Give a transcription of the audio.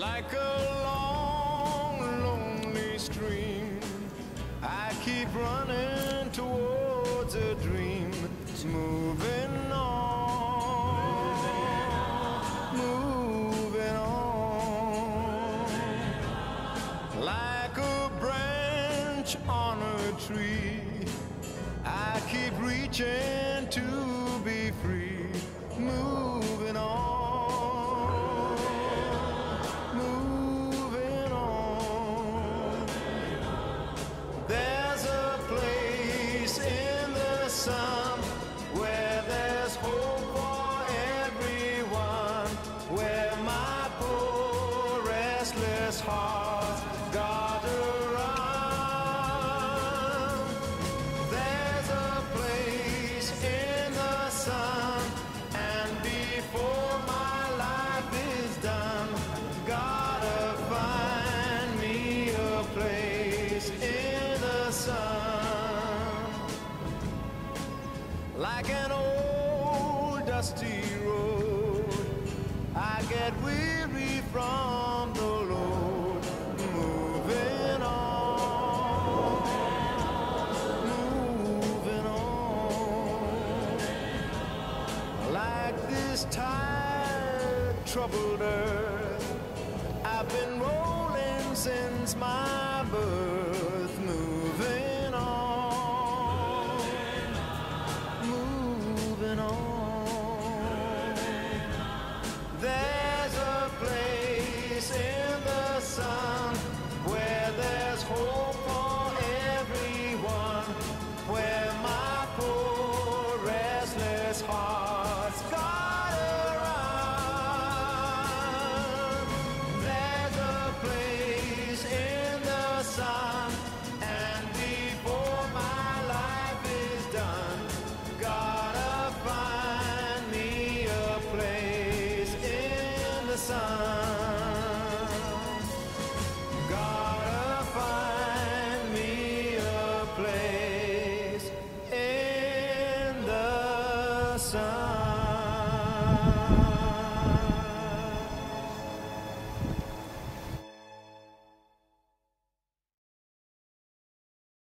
Like a long, lonely stream, I keep running towards a dream. It's moving on, moving on. Like a branch on a tree, I keep reaching to be free. Restless heart got around. There's a place in the sun, and before my life is done, gotta find me a place in the sun. Like an old dusty road, I get weary from this tired, troubled earth, I've been rolling since my birth, sun.